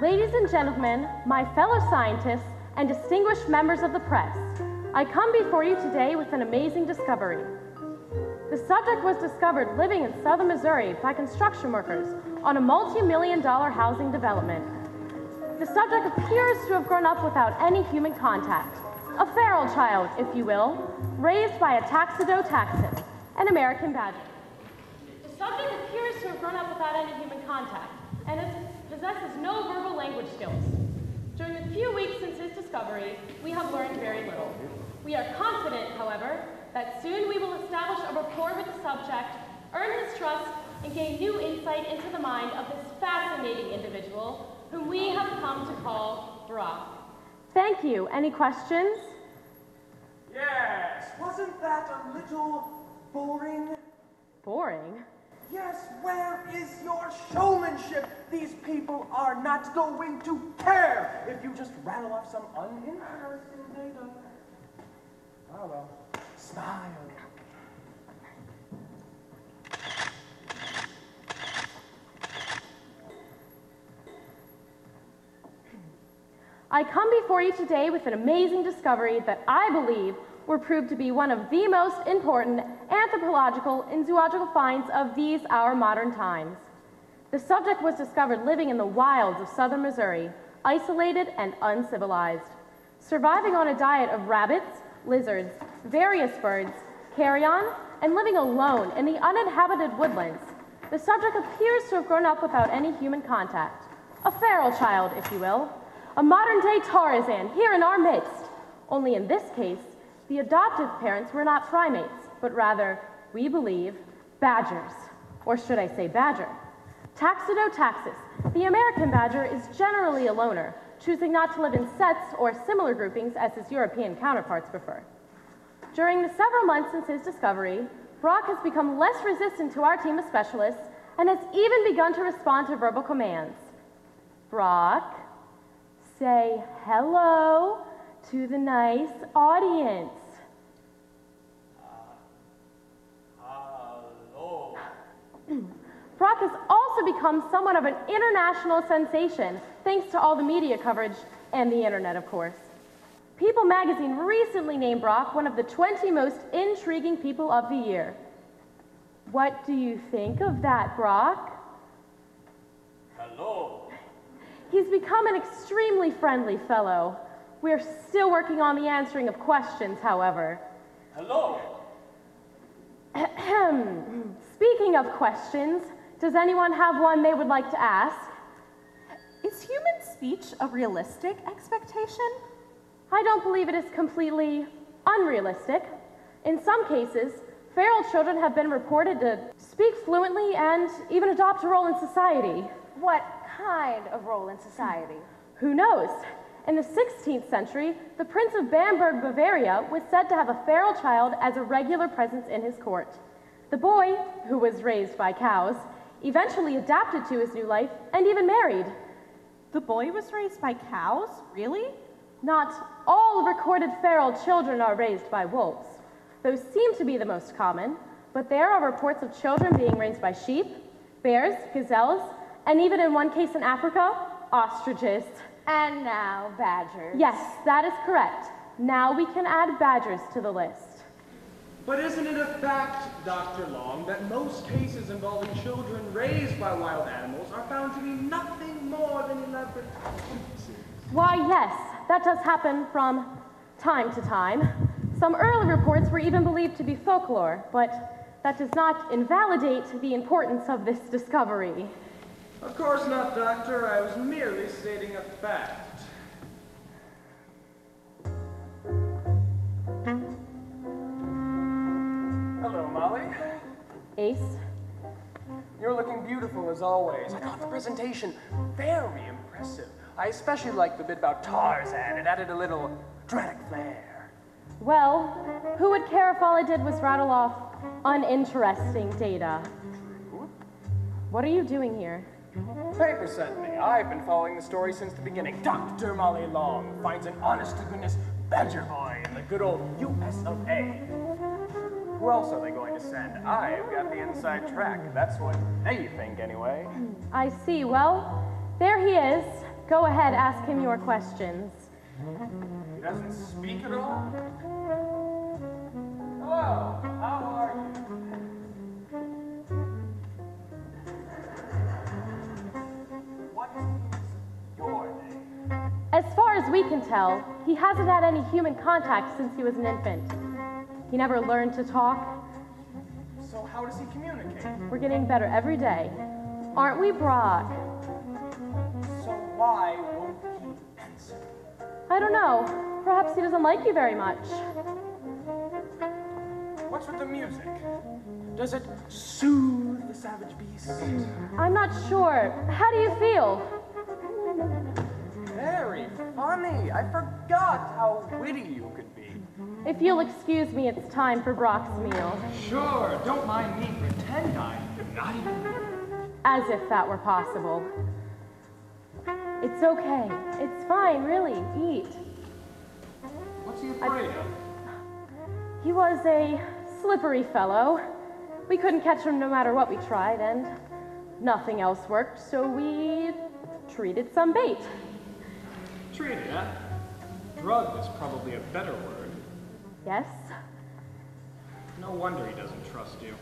Ladies and gentlemen, my fellow scientists, and distinguished members of the press, I come before you today with an amazing discovery. The subject was discovered living in southern Missouri by construction workers on a multi-million dollar housing development. The subject appears to have grown up without any human contact, a feral child, if you will, raised by a Taxidea taxus, an American badger. The subject appears to have grown up without any human contact and possesses no verbal language skills. During the few weeks since his discovery, we have learned very little. We are confident, however, that soon we will establish a rapport with the subject, earn his trust, and gain new insight into the mind of this fascinating individual whom we have come to call Brock. Thank you. Any questions? Yes, wasn't that a little boring? Boring. Yes, where is your showmanship? These people are not going to care if you just rattle off some uninteresting data. Oh well, smile. I come before you today with an amazing discovery that I believe will prove to be one of the most important anthropological and zoological finds of these our modern times. The subject was discovered living in the wilds of southern Missouri, isolated and uncivilized, surviving on a diet of rabbits, lizards, various birds, carrion, and living alone in the uninhabited woodlands. The subject appears to have grown up without any human contact, a feral child, if you will, a modern day Tarzan here in our midst. Only in this case, the adoptive parents were not primates, but rather, we believe, badgers. Or should I say badger? Taxidea taxus, the American badger, is generally a loner, choosing not to live in sets or similar groupings as his European counterparts prefer. During the several months since his discovery, Brock has become less resistant to our team of specialists and has even begun to respond to verbal commands. Brock, say hello to the nice audience. Hello. Brock has also become somewhat of an international sensation, thanks to all the media coverage and the internet, of course. People magazine recently named Brock one of the 20 most intriguing people of the year. What do you think of that, Brock? Hello. He's become an extremely friendly fellow. We're still working on the answering of questions, however. Hello. Ahem. Speaking of questions, does anyone have one they would like to ask? Is human speech a realistic expectation? I don't believe it is completely unrealistic. In some cases, feral children have been reported to speak fluently and even adopt a role in society. What kind of role in society? Who knows? In the 16th century, the Prince of Bamberg, Bavaria, was said to have a feral child as a regular presence in his court. The boy, who was raised by cows, eventually adapted to his new life and even married. The boy was raised by cows? Really? Not all recorded feral children are raised by wolves. Those seem to be the most common, but there are reports of children being raised by sheep, bears, gazelles, and even in one case in Africa, ostriches. And now badgers. Yes, that is correct. Now we can add badgers to the list. But isn't it a fact, Dr. Long, that most cases involving children raised by wild animals are found to be nothing more than elaborate fantasies? Why, yes, that does happen from time to time. Some early reports were even believed to be folklore, but that does not invalidate the importance of this discovery. Of course not, Doctor. I was merely stating a fact. Hello, Molly. Ace, You're looking beautiful as always. I thought the presentation very impressive. I especially liked the bit about Tarzan. It added a little dramatic flair. well, who would care if all I did was rattle off uninteresting data? What are you doing here? Paper sent me. I've been following the story since the beginning. Dr. Molly Long finds an honest to goodness badger boy in the good old US of A. Who else are they going to send? I've got the inside track. That's what they think, anyway. I see. Well, there he is. Go ahead, ask him your questions. He doesn't speak at all? Hello, how are you? As we can tell, he hasn't had any human contact since he was an infant. He never learned to talk. So how does he communicate? We're getting better every day. Aren't we, Brock? So why won't he answer? I don't know. Perhaps he doesn't like you very much. What's with the music? Does it soothe the savage beast? I'm not sure. How do you feel? Very funny. I forgot how witty you could be. If you'll excuse me, it's time for Brock's meal. Sure, don't mind me. Pretend I'm not even. As if that were possible. It's okay. It's fine, really. Eat. What's he afraid of? He was a slippery fellow. We couldn't catch him no matter what we tried, and nothing else worked, so we treated some bait. Treated, huh? Drug is probably a better word. Yes? No wonder he doesn't trust you.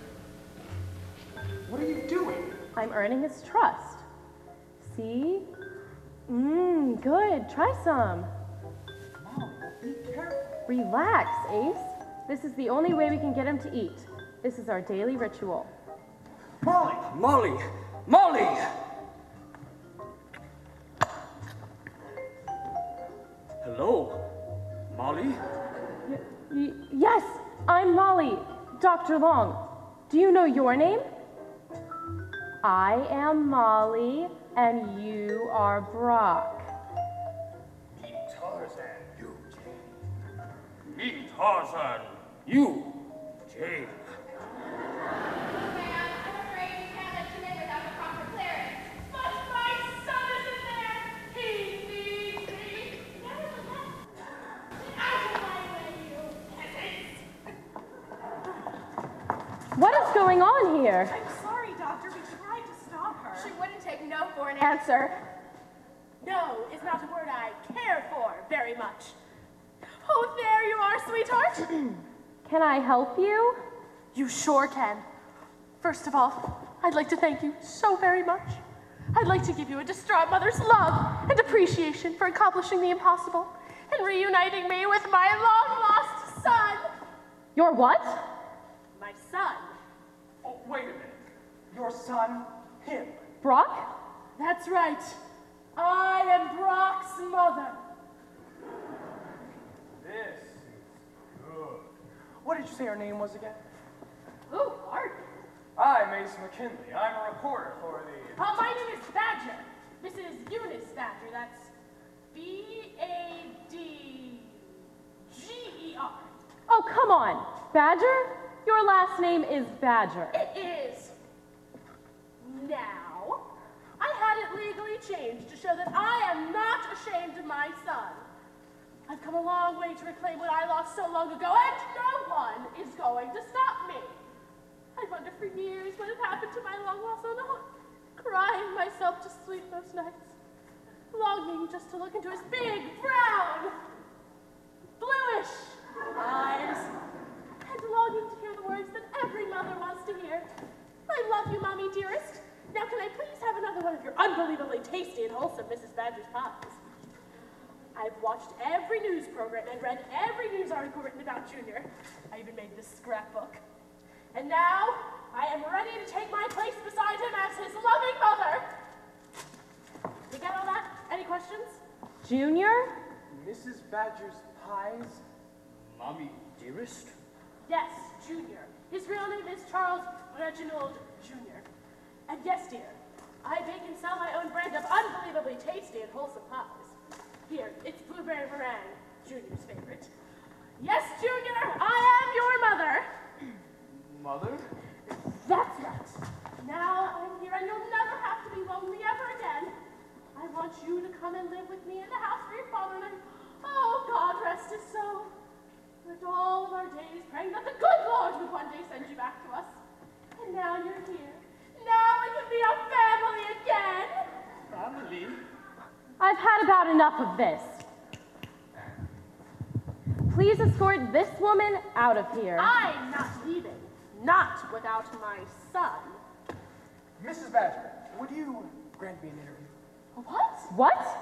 What are you doing? I'm earning his trust. See? Mmm, good. Try some. Mom, be careful. Relax, Ace. This is the only way we can get him to eat. This is our daily ritual. Molly! Molly! Molly! Dr. Long. Do you know your name? I am Molly, and you are Brock. Meet Tarzan, you, Jane. Me, Tarzan, you, Jane. Going on here? I'm sorry, Doctor. We tried to stop her. She wouldn't take no for an answer. No is not a word I care for very much. Oh, there you are, sweetheart. Can I help you? You sure can. First of all, I'd like to thank you so very much. I'd like to give you a distraught mother's love and appreciation for accomplishing the impossible and reuniting me with my long lost son. Your what? My son. Wait a minute. Your son, him. Brock? That's right. I am Brock's mother. This is good. What did you say her name was again? Ooh, Art. I'm Ace McKinley. I'm a reporter for the. Uh, my name is Badger. This is Eunice Badger. That's B A D G E R. Oh, come on. Badger? Your last name is Badger. It is. Now, I had it legally changed to show that I am not ashamed of my son. I've come a long way to reclaim what I lost so long ago, and no one is going to stop me. I've wondered for years what had happened to my long lost son, crying myself to sleep most nights, longing just to look into his big, brown, bluish eyes, and longing to hear the words that every mother wants to hear. I love you, Mommy dearest. Now can I please have another one of your unbelievably tasty and wholesome Mrs. Badger's pies? I've watched every news program and read every news article written about Junior. I even made this scrapbook. And now I am ready to take my place beside him as his loving mother. You got all that? Any questions? Junior? Mrs. Badger's pies? Mommy, dearest? Yes, Junior. His real name is Charles Reginald Jr. And yes, dear, I bake and sell my own brand of unbelievably tasty and wholesome pies. Here, it's blueberry meringue, Junior's favorite. Yes, Junior, I am your mother. Mother? That's right. Now I'm here and you'll never have to be lonely ever again. I want you to come and live with me in the house where your father and I, oh, God rest his soul, lived all of our days praying that the good Lord would one day send you back to us. And now you're here. Now we can be a family again. Family? I've had about enough of this. Please escort this woman out of here. I'm not leaving. Not without my son. Mrs. Badger, would you grant me an interview? What? What?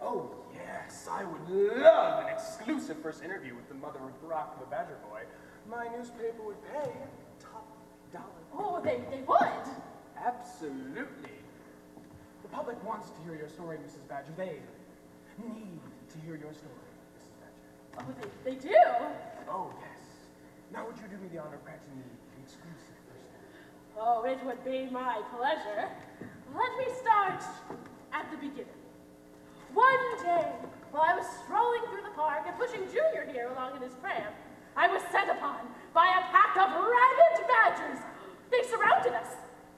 Oh, yes, I would love an exclusive first interview with the mother of Brock the Badger Boy. My newspaper would pay top dollar. Oh, they, they would. Absolutely. The public wants to hear your story, Mrs. Badger. They need to hear your story, Mrs. Badger. Oh, they, they do. Oh, yes. Now would you do me the honor of granting me the exclusive first interview? Oh, it would be my pleasure. Let me start at the beginning. One day, while I was strolling through the park and pushing Junior here along in his pram, I was set upon by a pack of rabid badgers. They surrounded us.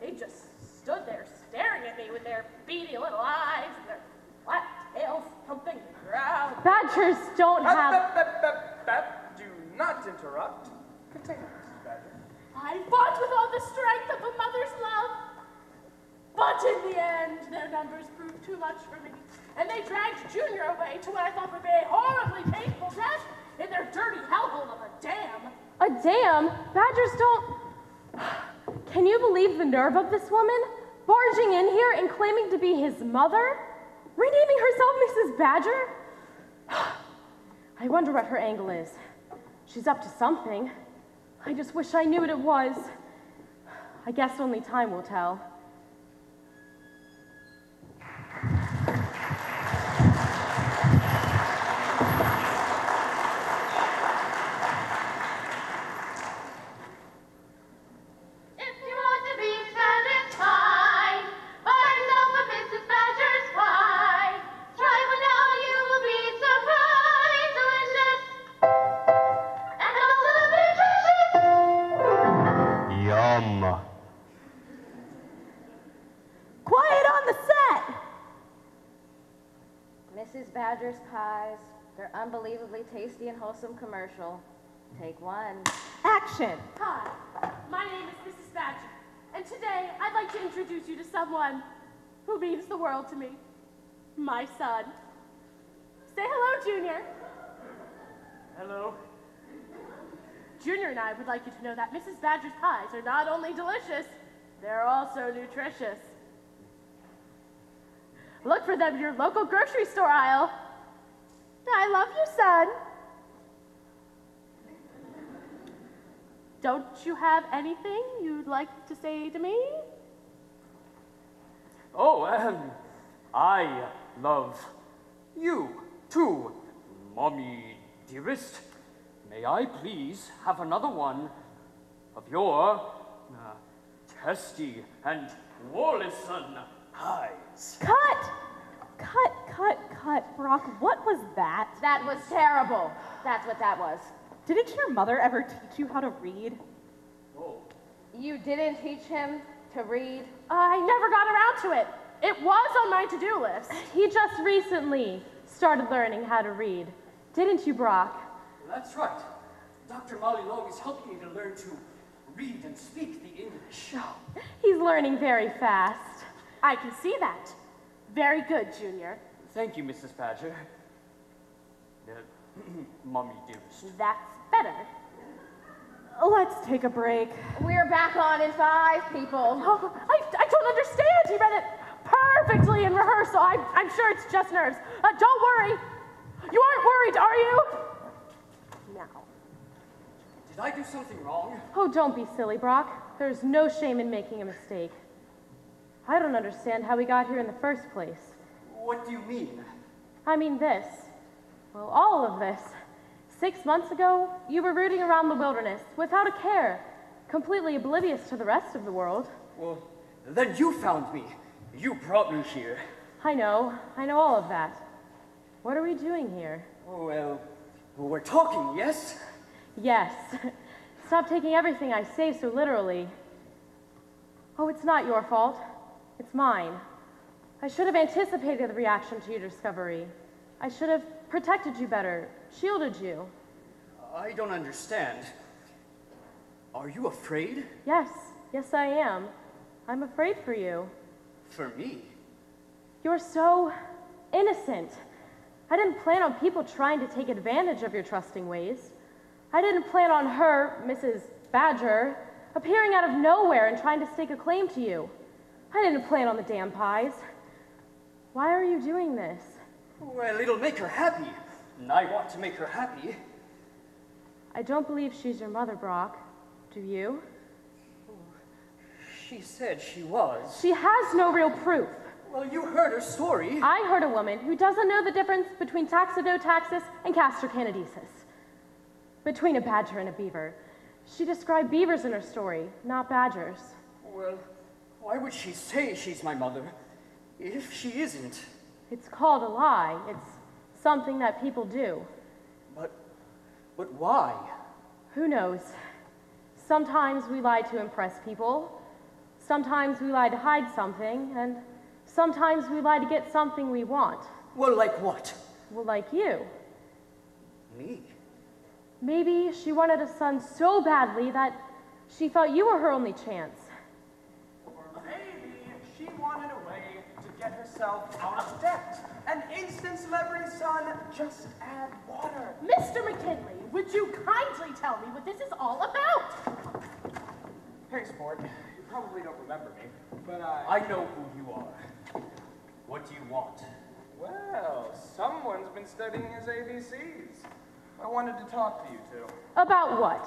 They just stood there staring at me with their beady little eyes and their flat tails thumping the ground. Badgers don't Bap, have. bap, bap, bap, bap. Do not interrupt. Continue, Mrs. Badger. I fought with all the strength of a mother's love. But in the end, their numbers proved too much for me, and they dragged Junior away to what I thought would be a horribly painful death in their dirty hellhole of a dam. A dam? Badgers don't. Can you believe the nerve of this woman? Barging in here and claiming to be his mother? Renaming herself Mrs. Badger? I wonder what her angle is. She's up to something. I just wish I knew what it was. I guess only time will tell. Unbelievably tasty and wholesome commercial. Take one. Action! Hi, my name is Mrs. Badger, and today I'd like to introduce you to someone who means the world to me. My son. Say hello, Junior. Hello. Junior and I would like you to know that Mrs. Badger's pies are not only delicious, they're also nutritious. Look for them in your local grocery store aisle. I love you, son. Don't you have anything you'd like to say to me? Oh, um, I love you too, Mommy dearest. May I please have another one of your uh, testy and Wallison pies? Cut! Cut, cut, cut. Brock, what was that? That was terrible. That's what that was. Didn't your mother ever teach you how to read? Oh, You didn't teach him to read? I never got around to it. It was on my to-do list. He just recently started learning how to read. Didn't you, Brock? that's right. Dr. Molly Lowe is helping me to learn to read and speak the English. Oh, He's learning very fast. I can see that. Very good, Junior. Thank you, Mrs. Badger. Mommy dearest. That's better. Let's take a break. We're back on in five, people. Oh, I, I don't understand. He read it perfectly in rehearsal. I, I'm sure it's just nerves. Uh, don't worry. You aren't worried, are you? Now. Did I do something wrong? Oh, don't be silly, Brock. There's no shame in making a mistake. I don't understand how we got here in the first place. What do you mean? I mean, this. Well, all of this. Six months ago, you were rooting around the wilderness without a care, completely oblivious to the rest of the world. Well, then you found me. You brought me here. I know, I know all of that. What are we doing here? Oh, well, we're talking, yes? Yes. Stop taking everything I say so literally. Oh, it's not your fault. It's mine. I should have anticipated the reaction to your discovery. I should have protected you better, shielded you. I don't understand. Are you afraid? Yes, yes, I am. I'm afraid for you. For me? You're so innocent. I didn't plan on people trying to take advantage of your trusting ways. I didn't plan on her, Mrs. Badger, appearing out of nowhere and trying to stake a claim to you. I didn't plan on the damn pies. Why are you doing this? Well, it'll make her happy. And I want to make her happy. I don't believe she's your mother, Brock. Do you? She said she was. She has no real proof. Well, you heard her story. I heard a woman who doesn't know the difference between Taxidea taxus and Castor canadensis. Between a badger and a beaver. She described beavers in her story, not badgers. Well, why would she say she's my mother if she isn't? It's called a lie. It's something that people do. But, but why? Who knows? Sometimes we lie to impress people. Sometimes we lie to hide something. And sometimes we lie to get something we want. Well, like what? Well, like you. Me? Maybe she wanted a son so badly that she thought you were her only chance. To get herself out of debt. An instant celebrity son, just add water. Mr. McKinley, would you kindly tell me what this is all about? Hey, sport, you probably don't remember me, but I... I know who you are. What do you want? Well, someone's been studying his ABCs. I wanted to talk to you two. About what?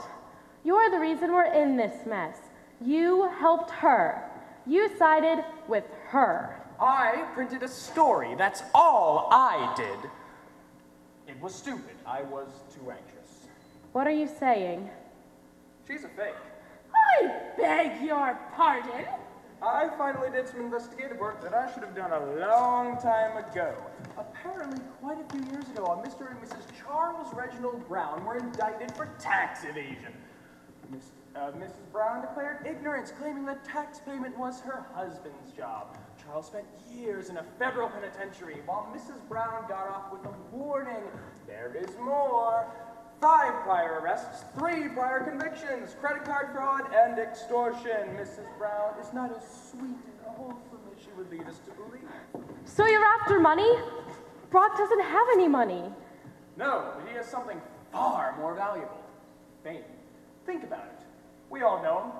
You're the reason we're in this mess. You helped her. You sided with her. I printed a story. That's all I did. It was stupid. I was too anxious. What are you saying? She's a fake. I beg your pardon. I finally did some investigative work that I should have done a long time ago. Apparently, quite a few years ago, a Mr. and Mrs. Charles Reginald Brown were indicted for tax evasion. Miss, uh, Mrs. Brown declared ignorance, claiming that tax payment was her husband's job. Charles spent years in a federal penitentiary, while Mrs. Brown got off with a warning. There is more. Five prior arrests, three prior convictions, credit card fraud, and extortion. Mrs. Brown is not as sweet and wholesome as she would lead us to believe. So you're after money? Brock doesn't have any money. No, but he has something far more valuable. Fame. Think about it. We all know him.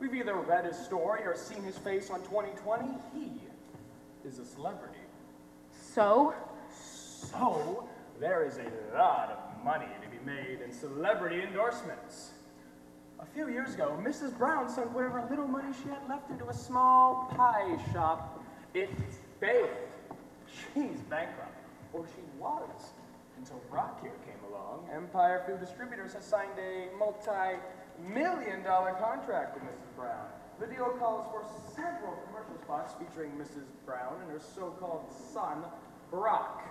We've either read his story or seen his face on 2020. He is a celebrity. So? So, there is a lot of money to be made in celebrity endorsements. A few years ago, Mrs. Brown sunk whatever little money she had left into a small pie shop. It failed. She's bankrupt, or she was, until Rock here came along. Empire Food Distributors has signed a multi-million dollar contract with Mrs. Brown. The deal calls for several commercial spots featuring Mrs. Brown and her so-called son, Brock.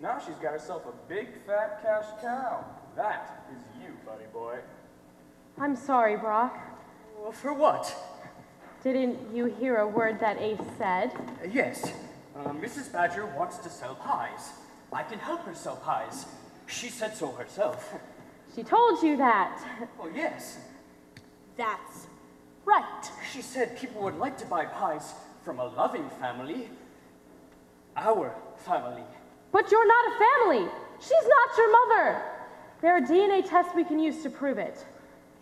Now she's got herself a big fat cash cow. That is you, buddy boy. I'm sorry, Brock. Well, for what? Didn't you hear a word that Ace said? Uh, yes, uh, Mrs. Badger wants to sell pies. I can help her sell pies. She said so herself. She told you that. Oh, yes. That's right. She said people would like to buy pies from a loving family. Our family. But you're not a family. She's not your mother. There are DNA tests we can use to prove it.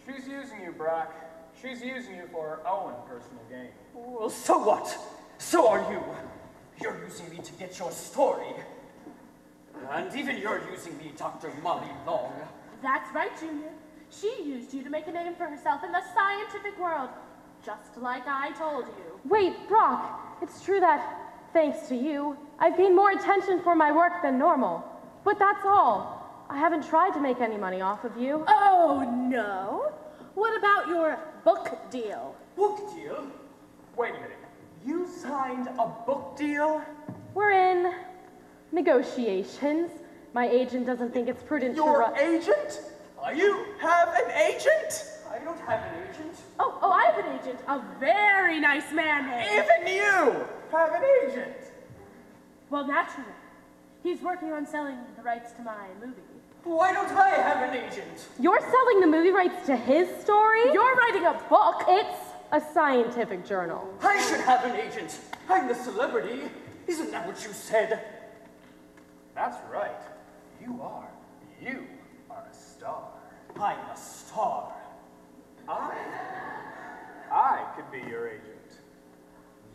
She's using you, Brock. She's using you for her own personal gain. Well, so what? So are you. You're using me to get your story. And even you're using me, Dr. Molly Long. That's right, Junior. She used you to make a name for herself in the scientific world, just like I told you. Wait, Brock, it's true that, thanks to you, I've gained more attention for my work than normal. But that's all. I haven't tried to make any money off of you. Oh, no? What about your book deal? Book deal? Wait a minute. You signed a book deal? We're in negotiations. My agent doesn't think it's prudent to Your agent? Are You have an agent? I don't have an agent? Oh, oh, I have an agent. A very nice man named. Even you have an agent. Well, naturally. He's working on selling the rights to my movie. Why don't I have an agent? You're selling the movie rights to his story? You're writing a book. It's a scientific journal. I should have an agent. I'm the celebrity. Isn't that what you said? That's right. You are. You are a star. I'm a star. I. I could be your agent.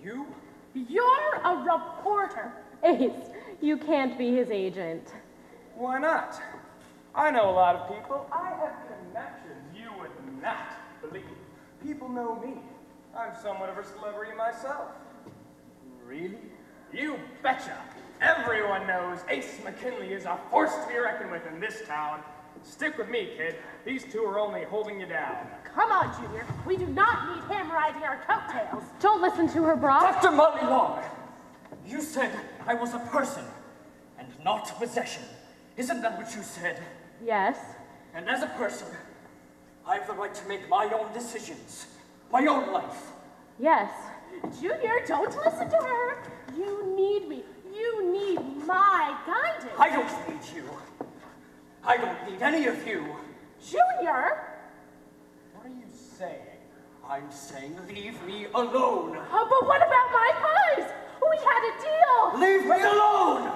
You? You're a reporter. Ace, you can't be his agent. Why not? I know a lot of people. I have connections you would not believe. People know me. I'm somewhat of a celebrity myself. Really? You betcha. Everyone knows Ace McKinley is a force to be reckoned with in this town. Stick with me, kid. These two are only holding you down. Come on, Junior. We do not need him riding our coattails. Don't listen to her, Brock. Dr. Molly Long, you said I was a person and not a possession. Isn't that what you said? Yes. And as a person, I have the right to make my own decisions, my own life. Yes. Junior, don't listen to her. You need me. You need my guidance. I don't need you. I don't need any of you. Junior? What are you saying? I'm saying leave me alone. Oh, but what about my pies? We had a deal. Leave me alone!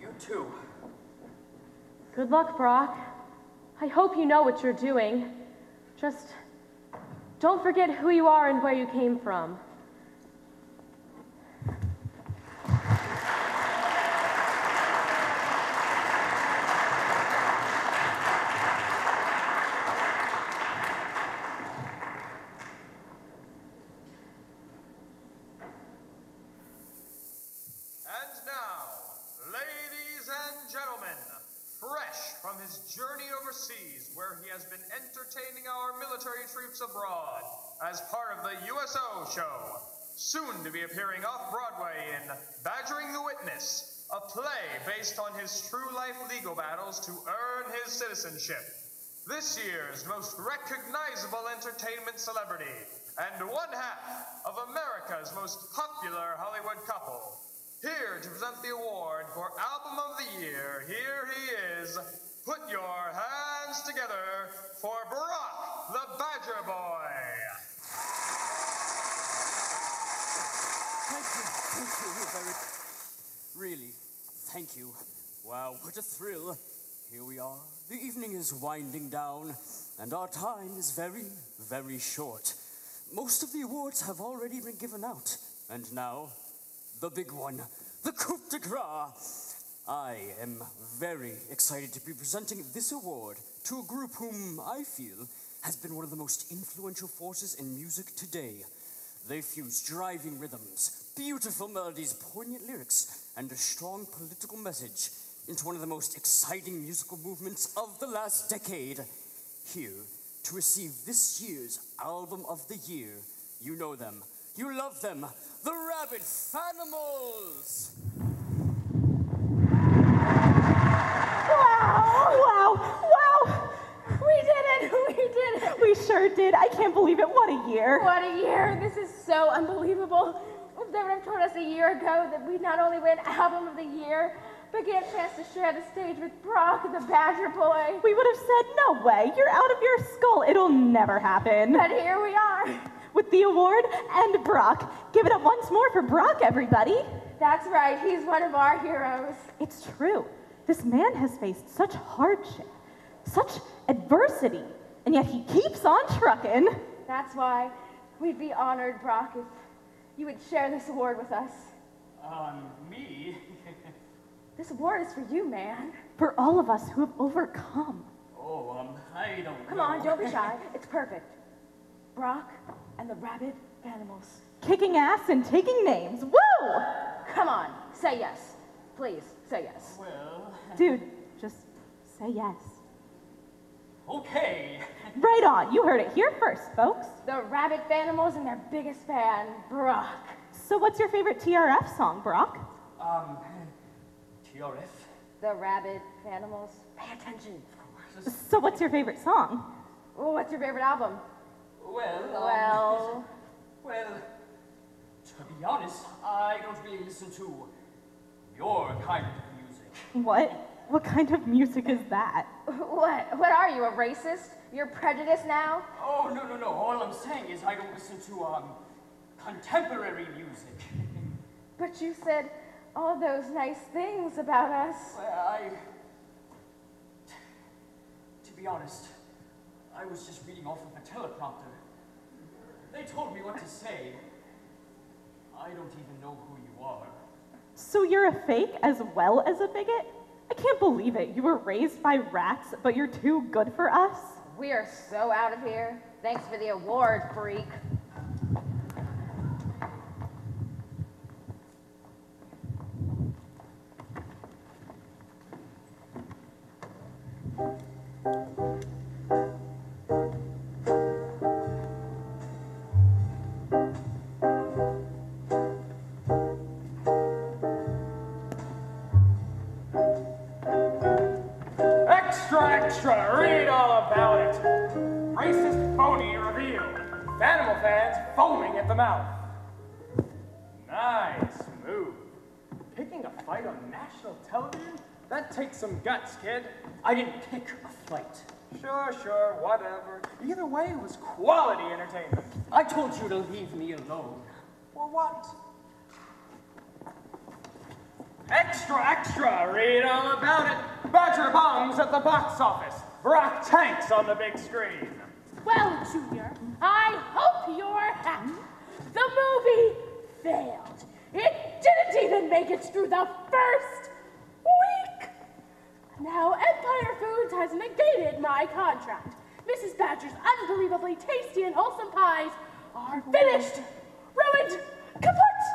You too. Good luck, Brock. I hope you know what you're doing. Just don't forget who you are and where you came from. And now, ladies and gentlemen, fresh from his journey overseas, where he has been entertaining our military troops abroad as part of the USO show, soon to be appearing off Broadway in Badgering the Witness, a play based on his true life legal battles to earn his citizenship. This year's most recognizable entertainment celebrity, and one half of America's most popular Hollywood couple. Here to present the award for Album of the Year, here he is. Put your hands together for Brock the Badger Boy. Thank you, very Really, thank you. Wow, what a thrill. Here we are. The evening is winding down, and our time is very, very short. Most of the awards have already been given out, and now, the big one, the coup de grace. I am very excited to be presenting this award to a group whom I feel has been one of the most influential forces in music today. They fuse driving rhythms, beautiful melodies, poignant lyrics, and a strong political message into one of the most exciting musical movements of the last decade. Here to receive this year's Album of the Year, you know them, you love them, the Rabbit Fanimals! Wow! Wow! We did it! We did it! We sure did. I can't believe it. What a year. What a year! This is so unbelievable. If they would have told us a year ago that we'd not only win Album of the Year, but get a chance to share the stage with Brock the Badger Boy. We would have said, no way, you're out of your skull. It'll never happen. But here we are. With the award and Brock. Give it up once more for Brock, everybody. That's right, he's one of our heroes. It's true. This man has faced such hardship, such adversity, and yet he keeps on trucking. That's why we'd be honored, Brock, if you would share this award with us. Um, me? This award is for you, man. For all of us who have overcome. oh, um, I don't Come know. on, don't be shy. It's perfect. Brock and the rabbit Animals. Kicking ass and taking names. Woo! Come on, say yes. Please, say yes. Well, Dude, just say yes. Okay. Right on. You heard it here first, folks. The Rabbit Fanimals and their biggest fan, Brock. So, what's your favorite TRF song, Brock? Um, TRF? The Rabbit Fanimals. Pay attention. So, what's your favorite song? Well, what's your favorite album? Well, um, Well, well, to be honest, I don't really listen to your kind of music. What? What kind of music is that? what? What are you, a racist? You're prejudiced now? Oh, no, no, no. All I'm saying is I don't listen to, um, contemporary music. But you said all those nice things about us. Well, I. To be honest, I was just reading off of a teleprompter. They told me what to say. I don't even know who you are. So, you're a fake as well as a bigot? I can't believe it. You were raised by rats, but you're too good for us? We are so out of here. Thanks for the award, freak. Animal fans foaming at the mouth. Nice move. Picking a fight on national television? That takes some guts, kid. I didn't pick a fight. Sure, sure, whatever. Either way, it was quality entertainment. I told you to leave me alone. For what? Extra, extra, read all about it. Badger bombs at the box office. Brock tanks on the big screen. Well, Junior, I hope you're happy. The movie failed. It didn't even make it through the first week. Now, Empire Foods has negated my contract. Mrs. Badger's unbelievably tasty and wholesome pies are finished, ruined, kaput.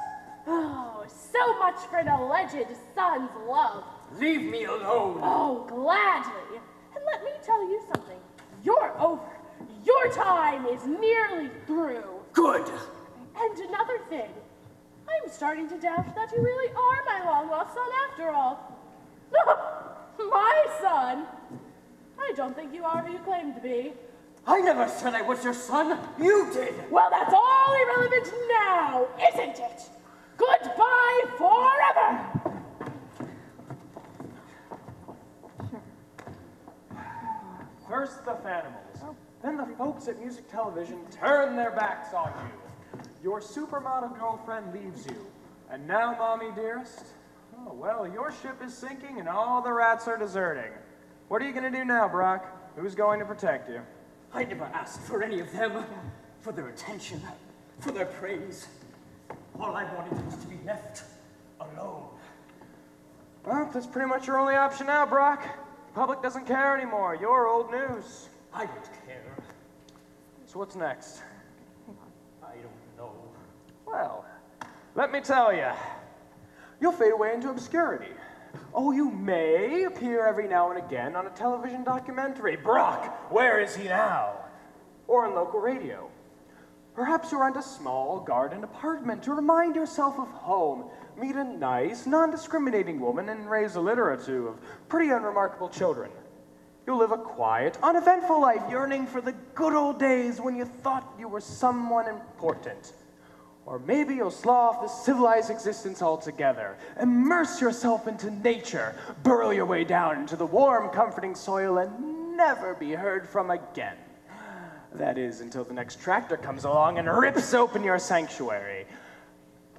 Oh, so much for an alleged son's love. Leave me alone. Oh, gladly. And let me tell you something. You're over. Your time is nearly through. Good. And another thing. I'm starting to doubt that you really are my long-lost son after all. my son? I don't think you are who you claim to be. I never said I was your son. You did. Well, that's all irrelevant now, isn't it? Goodbye forever! First the Fanimals, then the folks at Music Television turn their backs on you. Your supermodel girlfriend leaves you. And now, mommy dearest? Oh, well, your ship is sinking and all the rats are deserting. What are you going to do now, Brock? Who's going to protect you? I never asked for any of them. For their attention, for their praise. All I wanted was to be left alone. Well, that's pretty much your only option now, Brock. The public doesn't care anymore. You're old news. I don't care. So what's next? I don't know. Well, let me tell you. You'll fade away into obscurity. Oh, you may appear every now and again on a television documentary. Brock, where is he now? Or on local radio. Perhaps you'll rent a small garden apartment to remind yourself of home. Meet a nice, non discriminating woman and raise a litter or two of pretty unremarkable children. You'll live a quiet, uneventful life, yearning for the good old days when you thought you were someone important. Or maybe you'll slough off this civilized existence altogether, immerse yourself into nature, burrow your way down into the warm, comforting soil, and never be heard from again. That is, until the next tractor comes along and rips open your sanctuary.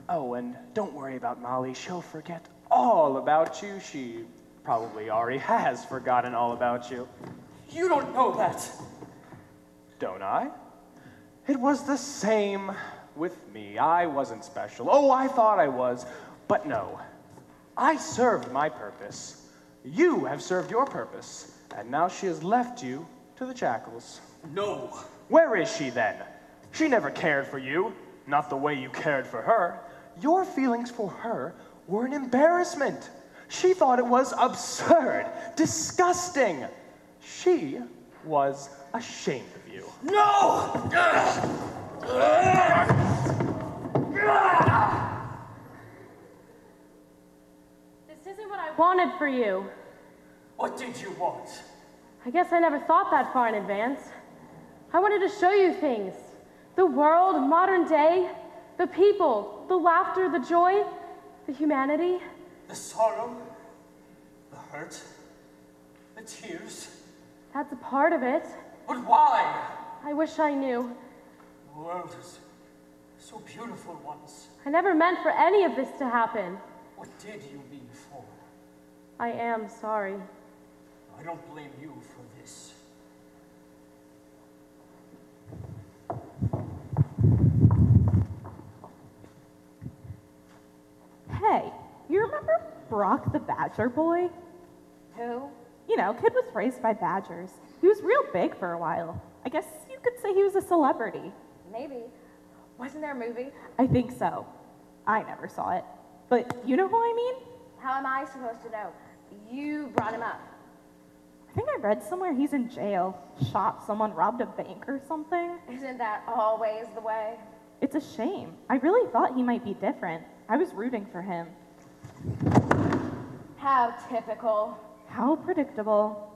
Oh, and don't worry about Molly. She'll forget all about you. She probably already has forgotten all about you. You don't know that. Don't I? It was the same with me. I wasn't special. Oh, I thought I was, but no. I served my purpose. You have served your purpose, and now she has left you to the jackals. No. Where is she then? She never cared for you, not the way you cared for her. Your feelings for her were an embarrassment. She thought it was absurd, disgusting. She was ashamed of you. No! This isn't what I wanted for you. What did you want? I guess I never thought that far in advance. I wanted to show you things the world, modern day, the people, the laughter, the joy, the humanity. The sorrow, the hurt, the tears. That's a part of it. But why? I wish I knew. The world is so beautiful once. I never meant for any of this to happen. What did you mean for? I am sorry. I don't blame you for this. Hey, Brock the Badger Boy? Who? You know, kid was raised by badgers. He was real big for a while. I guess you could say he was a celebrity. Maybe. Wasn't there a movie? I think so. I never saw it. But you know who I mean? How am I supposed to know? You brought him up. I think I read somewhere he's in jail, shot someone, robbed a bank or something. Isn't that always the way? It's a shame. I really thought he might be different. I was rooting for him. How typical. How predictable.